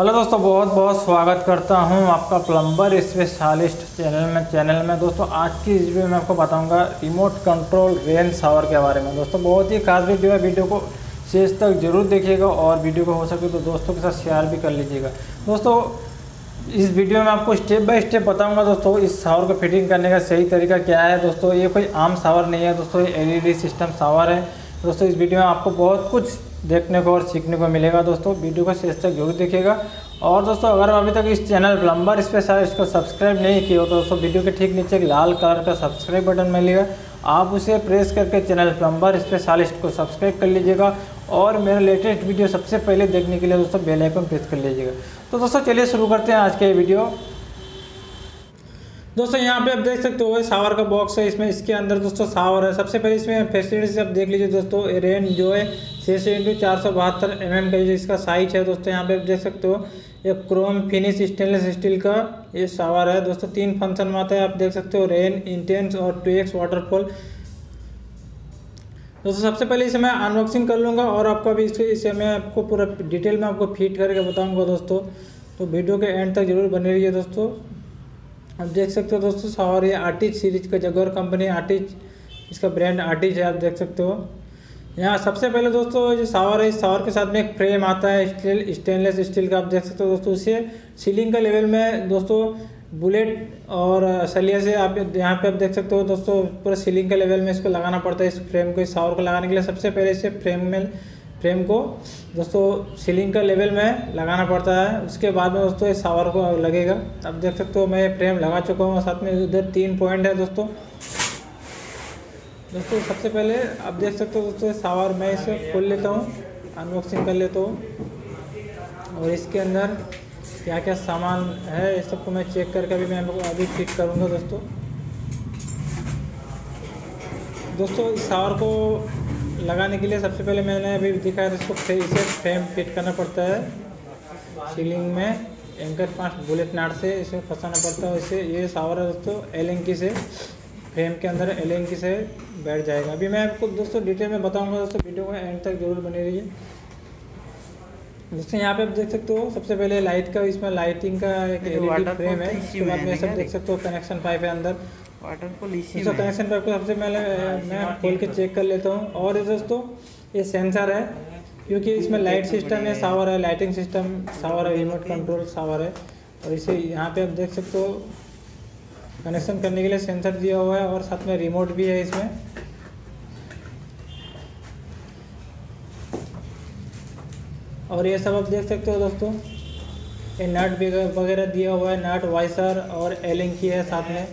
Hello दोस्तों, बहुत बहुत स्वागत करता हूँ आपका प्लम्बर स्पेशलिस्ट चैनल में। चैनल में दोस्तों, आज की इस वीडियो में आपको बताऊँगा रिमोट कंट्रोल रेन शावर के बारे में। दोस्तों, बहुत ही खास वीडियो है। वीडियो को शेष तक ज़रूर देखिएगा और वीडियो को हो सके तो दोस्तों के साथ शेयर भी कर लीजिएगा। दोस्तों, इस वीडियो में आपको स्टेप बाय स्टेप बताऊँगा दोस्तों, इस शावर को फिटिंग करने का सही तरीका क्या है। दोस्तों, ये कोई आम शावर नहीं है। दोस्तों, ये एलईडी सिस्टम शावर है। दोस्तों, इस वीडियो में आपको बहुत कुछ देखने को और सीखने को मिलेगा दोस्तों। वीडियो को शेष तक ज़रूर देखिएगा। और दोस्तों, अगर अभी तक इस चैनल प्लम्बर स्पेशलिस्ट को सब्सक्राइब नहीं किया हो तो दोस्तों, वीडियो के ठीक नीचे एक लाल कलर का सब्सक्राइब बटन मिलेगा। आप उसे प्रेस करके चैनल प्लम्बर स्पेशलिस्ट को सब्सक्राइब कर लीजिएगा। और मेरा लेटेस्ट वीडियो सबसे पहले देखने के लिए दोस्तों, बेल आइकन प्रेस कर लीजिएगा। तो दोस्तों, चलिए शुरू करते हैं आज के ये दोस्तों, यहाँ पे आप देख सकते हो सावर का बॉक्स है। इसमें इसके अंदर दोस्तों सावर है। सबसे पहले इसमें फैसिलिटीज़ आप देख लीजिए दोस्तों रेन जो है छः सौ इंटू चार सौ बहत्तर एम एम का इसका साइज़ है दोस्तों। यहाँ पे आप देख सकते हो, ये क्रोम फिनिश स्टेनलेस स्टील का ये सावर है। दोस्तों, तीन फ़ंक्शन में आता है, आप देख सकते हो रेन इंटेंस और टू एक्स वाटरफॉल दोस्तों, सबसे पहले इसे मैं अनबॉक्सिंग कर लूँगा और आपको अभी इसे इसे मैं आपको पूरा डिटेल में आपको फिट करके बताऊँगा दोस्तों। तो वीडियो के एंड तक ज़रूर बने रहिए दोस्तों। आप देख सकते हो दोस्तों सावर ये आर्टिज सीरीज़ का जगोर कंपनी आर्टिज इसका ब्रांड आर्टिज है, आप देख सकते हो। यहाँ सबसे पहले दोस्तों जो सावर है इस सावर के साथ में एक फ्रेम आता है स्टील स्टेनलेस स्टील का, आप देख सकते हो दोस्तों। उसे सीलिंग का लेवल में दोस्तों बुलेट और सलिया से आप यहाँ पे आप देख सकते हो दोस्तों, पूरा सीलिंग के लेवल में इसको लगाना पड़ता है, इस फ्रेम को, इस सावर को लगाने के लिए सबसे पहले इसे फ्रेम में फ्रेम को। दोस्तों सीलिंग का लेवल में लगाना पड़ता है। उसके बाद में दोस्तों इस सावर को लगेगा। अब देख सकते हो, मैं फ्रेम लगा चुका हूँ साथ में इधर तीन पॉइंट है दोस्तों। दोस्तों, सबसे पहले आप देख सकते हो दोस्तों सावर मैं इसे खोल लेता हूँ अनबॉक्सिंग कर लेता हूँ। और इसके अंदर क्या क्या सामान है, इस सबको मैं चेक करके अभी मैं अभी फिट करूँगा दोस्तों। दोस्तों, इस सावर को लगाने के लिए सबसे पहले मैंने अभी दिखाया था इसको इसे फ्रेम फिट करना पड़ता है। सीलिंग में एंकर पाँच बुलेट नाट से इसे फंसाना पड़ता है इसे ये सावर है दोस्तों एलेंकी से फ्रेम के अंदर एलेंकी से बैठ जाएगा। अभी मैं आपको दोस्तों डिटेल में बताऊँगा दोस्तों वीडियो को एंड तक ज़रूर बने रहिए। दोस्तों यहाँ पे आप देख सकते हो सबसे पहले लाइट का इसमें लाइटिंग का एक एलईडी फ्रेम है। इसके बाद में सब देख सकते हो कनेक्शन पाइप है अंदर। दोस्तों कनेक्शन पाइप को सबसे पहले मैं खोल के चेक कर लेता हूँ। और ये दोस्तों ये सेंसर है क्योंकि इसमें लाइट सिस्टम है। सावर है लाइटिंग सिस्टम सावर है रिमोट कंट्रोल सावर है। और इसे यहाँ पे आप देख सकते हो कनेक्शन करने के लिए सेंसर दिया हुआ है और साथ में रिमोट भी है इसमें। और ये सब आप देख सकते हो दोस्तों। ये नट वगैरह दिया हुआ है, नट, वाइसर और एलिंकी है साथ में।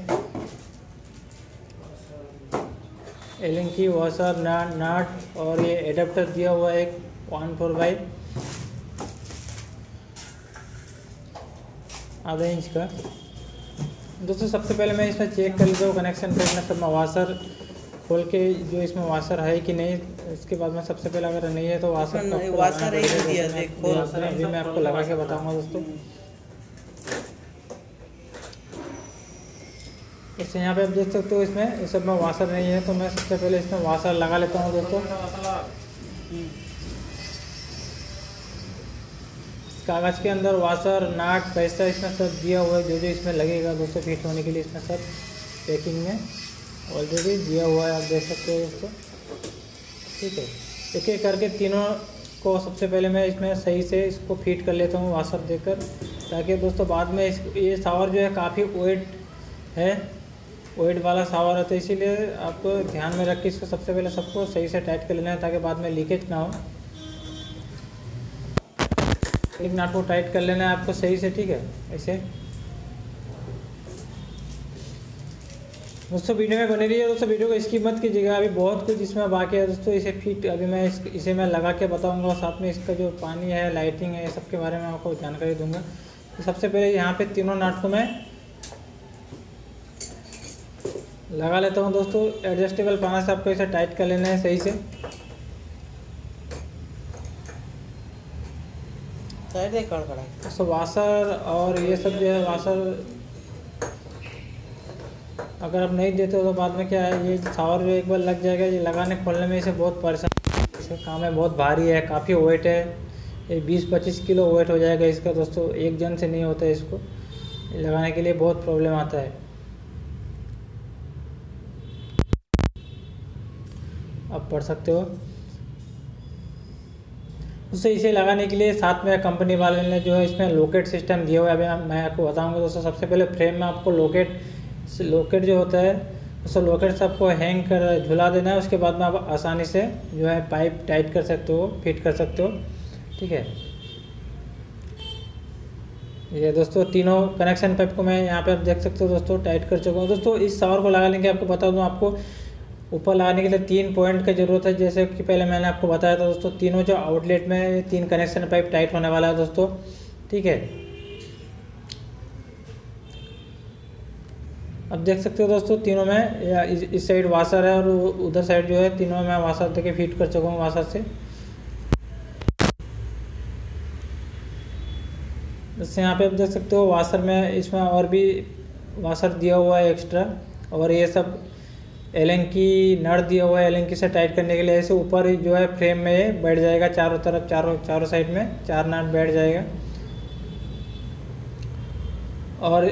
एलिंकी वाइसर नट नट और ये एडेप्टर दिया हुआ है एक वन फोर बाई आधा इंच का दोस्तों, सबसे पहले मैं इसमें चेक कर लेता हूँ कनेक्शन अपना सब वाशर खोल के जो इसमें वाशर है कि नहीं इसके बाद में सबसे पहले अगर नहीं है तो वाशर वाशर ही दिया देखो अभी मैं आपको लगा के बताऊँगा दोस्तों। इससे यहाँ पे आप देख सकते हो इसमें इस सब में वाशर नहीं है तो मैं सबसे पहले इसमें वाशर लगा लेता हूँ दोस्तों। कागज़ के अंदर वाशर नाक पैसा इसमें सब दिया हुआ है जो जो इसमें लगेगा दोस्तों फिट होने के लिए इसमें सब पैकिंग में। ऑलरेडी दिया हुआ है, आप देख सकते हो दोस्तों। ठीक है। एक एक करके तीनों को सबसे पहले मैं इसमें सही से इसको फिट कर लेता हूँ वाशर देकर, ताकि दोस्तों बाद में इस, ये सावर जो है काफ़ी वेट है। वेट वाला सावर है तो इसीलिए आपको ध्यान में रख के इसको सबसे पहले सबको सही से टाइट कर लेना है, ताकि बाद में लीकेज ना हो। एक नाट को टाइट कर लेना है आपको सही से, ठीक है? ऐसे। दोस्तों वीडियो में बने रही है दोस्तों वीडियो को इसकी मत कीजिएगा। अभी बहुत कुछ इसमें बाकी है। दोस्तों इसे फिट अभी मैं इस, इसे मैं लगा के बताऊँगा साथ में इसका जो पानी है लाइटिंग है सब के बारे में आपको जानकारी दूँगा। तो सबसे पहले यहाँ पे तीनों नाट को मैं लगा लेता हूँ। दोस्तों एडजस्टेबल पाना से आपको इसे टाइट कर लेना है सही से। तो वाशर और ये सब जो है वाशर अगर आप नहीं देते हो तो बाद में क्या है, ये सावर एक बार लग जाएगा, ये लगाने खोलने में इसे बहुत परेशान इसका काम है, बहुत भारी है, काफ़ी वेट है। ये बीस पच्चीस किलो वेट हो जाएगा इसका, दोस्तों, एक जन से नहीं होता है इसको। लगाने के लिए बहुत प्रॉब्लम आता है। आप पढ़ सकते हो। उससे इसे लगाने के लिए साथ में कंपनी वाले ने जो है इसमें लोकेट सिस्टम दिया हुआ है। अभी मैं आपको बताऊँगा, दोस्तों, सबसे पहले फ्रेम में आपको लोकेट लोकेट जो होता है, उसको लोकेट से आपको हैंग कर झुला देना है, उसके बाद में आप आसानी से जो है पाइप टाइट कर सकते हो फिट कर सकते हो, ठीक है? ये दोस्तों, तीनों कनेक्शन पाइप को मैं यहाँ पे आप देख सकते हो दोस्तों टाइट कर चुका हूँ। दोस्तों, इस सावर को लगाने के आपको बता दूँ, आपको ऊपर लगाने के लिए तीन पॉइंट की ज़रूरत है। जैसे कि पहले मैंने आपको बताया था दोस्तों, तीनों जो आउटलेट में तीन कनेक्शन पाइप टाइट होने वाला है दोस्तों, ठीक है? अब देख सकते हो दोस्तों तीनों में इस, साइड वाशर है और उधर साइड जो है तीनों में वाशर देके फिट कर चुका हूँ वाशर से। जैसे यहाँ पे आप देख सकते हो वाशर में इसमें और भी वाशर दिया हुआ है एक्स्ट्रा और ये सब एलेंकी नट दिया हुआ है एलेंकी से टाइट करने के लिए। ऐसे ऊपर जो है फ्रेम में बैठ जाएगा चारों तरफ़ चारों चारों साइड में चार नट बैठ जाएगा। और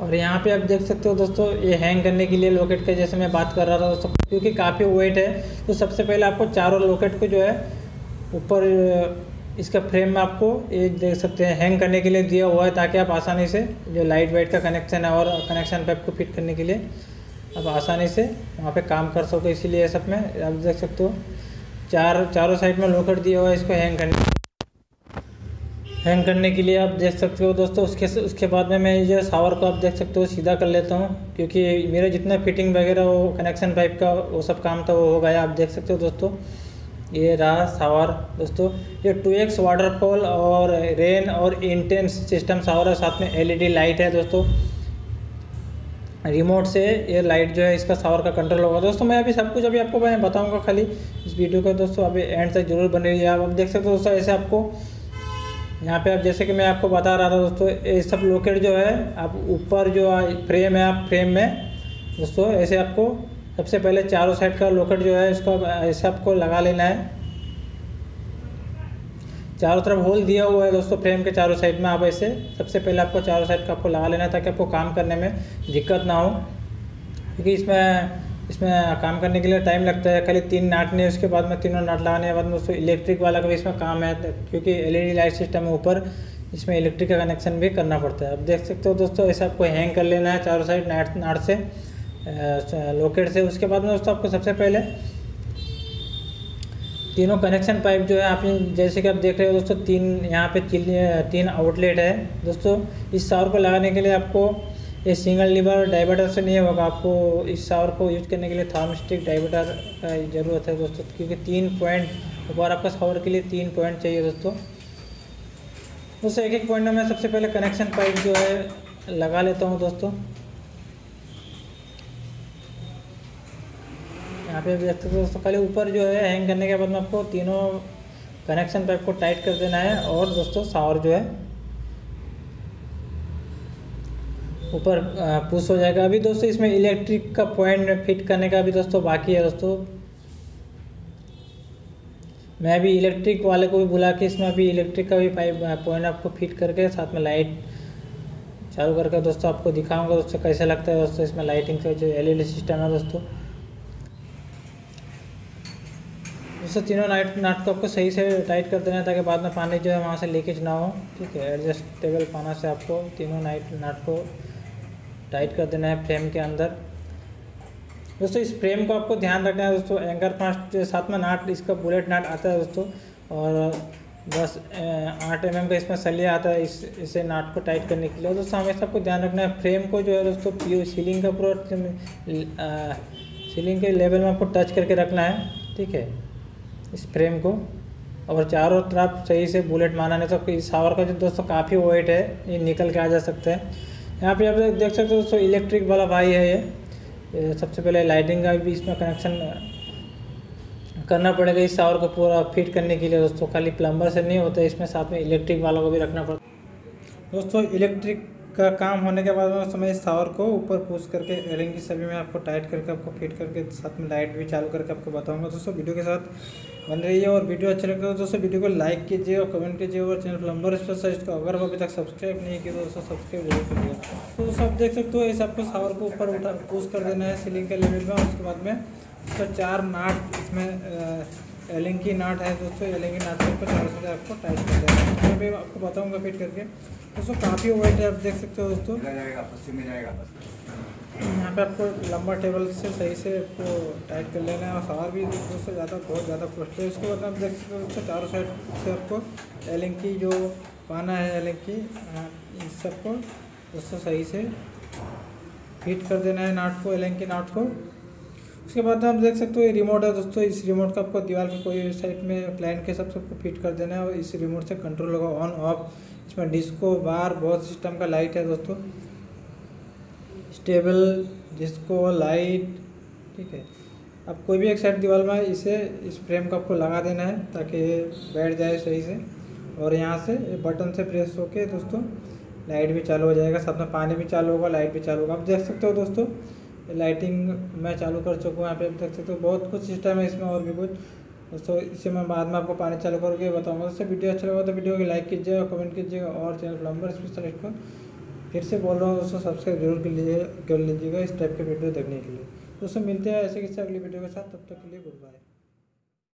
और यहाँ पे आप देख सकते हो दोस्तों, ये हैंग करने के लिए लॉकेट का जैसे मैं बात कर रहा था दोस्तों, क्योंकि काफ़ी वेट है तो सबसे पहले आपको चारों लॉकेट को जो है, ऊपर, इसका फ्रेम में आपको ये देख सकते हैं हैंग करने के लिए दिया हुआ है, ताकि आप आसानी से जो लाइट वाइट का कनेक्शन है और कनेक्शन पे आपको फिट करने के लिए आप आसानी से वहाँ पे काम कर सको। इसीलिए सब में, आप देख सकते हो, चार, चारों साइड में लोकट दिया हुआ है, इसको हैंग करने हैंग करने के लिए आप देख सकते हो दोस्तों, उसके उसके बाद में मैं ये सावर को आप देख सकते हो, सीधा कर लेता हूँ, क्योंकि मेरा जितना फिटिंग वगैरह वो कनेक्शन पाइप का, वो सब काम था वो हो गया, आप देख सकते हो दोस्तों। ये रहा सावर दोस्तों। ये टू एक्स वाटरफॉल और रेन और इंटेंस सिस्टम सावर है, साथ में एलईडी लाइट है दोस्तों। रिमोट से ये लाइट जो है, इसका सावर का कंट्रोल होगा। दोस्तों, मैं अभी सब कुछ अभी आपको मैं बताऊँगा खाली इस वीडियो का। दोस्तों, अभी एंड तक ज़रूर बने रहिए। आप देख सकते हो दोस्तों, ऐसे आपको यहाँ पे आप जैसे कि मैं आपको बता रहा था दोस्तों, ये सब लोकेट जो है, आप ऊपर जो फ्रेम है, आप फ्रेम में, दोस्तों, ऐसे आपको सबसे पहले चारों साइड का लोकेट जो है, इसको ऐसे आपको लगा लेना है। चारों तरफ़ होल दिया हुआ है दोस्तों फ्रेम के चारों साइड में आप ऐसे सबसे पहले आपको चारों साइड का आपको लगा लेना है ताकि आपको काम करने में दिक्कत ना हो। क्योंकि इसमें इसमें काम करने के लिए टाइम लगता है। खाली तीन नाट नहीं, उसके बाद में तीनों नाट लगाने के बाद में उसको इलेक्ट्रिक वाला का भी इसमें काम है क्योंकि एलईडी लाइट सिस्टम है ऊपर, इसमें इलेक्ट्रिक का कनेक्शन भी करना पड़ता है। अब देख सकते हो दोस्तों ऐसे आपको हैंग कर लेना है चारों साइड नाट नाट से लोकेट से उसके बाद में दोस्तों, आपको सबसे पहले तीनों कनेक्शन पाइप जो है, आप जैसे कि आप देख रहे हो दोस्तों, तीन यहाँ पे तीन आउटलेट है। दोस्तों, इस सावर को लगाने के लिए आपको ये सिंगल लीवर डाइवर्टर से नहीं होगा, आपको इस शावर को यूज़ करने के लिए थार्मस्टिक डाइवर्टर का ज़रूरत है दोस्तों, क्योंकि तीन पॉइंट ऊपर आपका सावर के लिए तीन पॉइंट चाहिए दोस्तों। दोस्तों एक एक पॉइंट में मैं सबसे पहले कनेक्शन पाइप जो है लगा लेता हूँ दोस्तों। यहाँ पे देख दोस्तों, खाली ऊपर जो है हैंग करने के बाद में आपको तीनों कनेक्शन पाइप को टाइट कर देना है और दोस्तों सावर जो है ऊपर पुश हो जाएगा। अभी दोस्तों, इसमें इलेक्ट्रिक का पॉइंट फिट करने का भी दोस्तों बाकी है दोस्तों। मैं अभी इलेक्ट्रिक वाले को भी बुला के इसमें अभी इलेक्ट्रिक का भी पाइप पॉइंट आपको फिट करके साथ में लाइट चालू करके दोस्तों आपको दिखाऊँगा दोस्तों कैसे लगता है दोस्तों इसमें लाइटिंग का जो एलईडी सिस्टम है दोस्तों। दोस्तों, तीनों नाइट नाट को आपको सही से टाइट कर देना है ताकि बाद में पानी जो है वहाँ से लीकेज ना हो। ठीक है एडजस्टेबल पाना से आपको तीनों नाइट नाट को टाइट कर देना है फ्रेम के अंदर। दोस्तों, इस फ्रेम को आपको ध्यान रखना है दोस्तों। एंकर फास्ट साथ में नाट, इसका बुलेट नाट आता है दोस्तों। और बस आठ एम का इसमें सलिया आता है इस, इसे नाट को टाइट करने के लिए। दोस्तों, हमेशा आपको ध्यान रखना है, फ्रेम को जो है दोस्तों, पी सीलिंग का पूरा सीलिंग के लेवल में आपको टच करके रखना है, ठीक है, इस फ्रेम को। और चारों तरफ़ सही से बुलेट मारना नहीं तो इस सावर का जो दोस्तों, काफ़ी वेट है, ये निकल के आ जा सकता है। यहाँ पे आप देख सकते हो दोस्तों इलेक्ट्रिक वाला भाई है ये। सबसे पहले लाइटिंग का भी इसमें कनेक्शन करना पड़ेगा इस शावर को पूरा फिट करने के लिए दोस्तों। खाली प्लम्बर से नहीं होता, इसमें साथ में इलेक्ट्रिक वालों को भी रखना पड़ता दोस्तों इलेक्ट्रिक का काम होने के बाद उस समय इस टावर को ऊपर पुश करके एलिंग की सभी में आपको टाइट करके, आपको फिट करके, साथ में लाइट भी चालू करके आपको बताऊँगा। दोस्तों, वीडियो के साथ बन रही है और वीडियो अच्छा लगता है तो दोस्तों, वीडियो को लाइक कीजिए और कमेंट कीजिए और चैनल प्लम्बर स्पेशलिस्ट को अगर वो अभी तक सब्सक्राइब नहीं किया तो दोस्तों सब्सक्राइब ज़रूर करिए तो सब देख सकते हो, इस आपको शावर को ऊपर उठा पुश कर देना है सीलिंग के लेवल में उसके बाद में तो चार नाट इसमें एलिंग की नाट है दोस्तों एलिंग की नाट के ऊपर चारों से आपको टाइट कर देना है। मैं भी आपको बताऊँगा फिट करके। दोस्तों काफ़ी वेट है आप देख सकते हो दोस्तों। यहाँ पे आपको लंबा टेबल से सही से आपको टाइट कर लेना है और सवार भी दोस्तों ज़्यादा बहुत ज़्यादा कॉस्टली है। उसके बाद आप देख सकते हो दोस्तों चारों साइड से आपको एलिंग की जो पाना है एलिंग की इस सबको दोस्तों सही से फिट कर देना है नाट को एलिंग की नाट को। उसके बाद आप देख सकते हो ये रिमोट है दोस्तों, इस रिमोट का आपको दीवार के कोई साइड में क्लाइंट के सब सबको फिट कर देना है और इस रिमोट से कंट्रोल होगा ऑन ऑफ़ इसमें डिस्को बार बहुत सिस्टम का लाइट है दोस्तों। स्टेबल डिस्को लाइट ठीक है। अब कोई भी एक साइड दीवार में इसे, इस फ्रेम का आपको लगा देना है ताकि बैठ जाए सही से। और यहाँ से बटन से प्रेस होके दोस्तों लाइट भी चालू हो जाएगा, साथ में पानी भी चालू होगा लाइट भी चालू होगा। आप देख सकते हो दोस्तों लाइटिंग मैं चालू कर चुका हूँ यहाँ पे आप देख सकते हो बहुत कुछ सिस्टम है इसमें और भी कुछ। दोस्तों इसे मैं बाद में आपको पानी चालू करके बताऊँगा। दोस्तों वीडियो अच्छा लगा तो वीडियो को लाइक कीजिएगा कमेंट कीजिएगा और चैनल प्लम्बर स्पेशलिस्ट को फिर से बोल रहा हूँ, दोस्तों सब्सक्राइब ज़रूर कर लीजिए, कर लीजिएगा इस टाइप के वीडियो देखने के लिए। दोस्तों, मिलते हैं ऐसे किसी अगली वीडियो के साथ। तब तक के लिए गुड बाय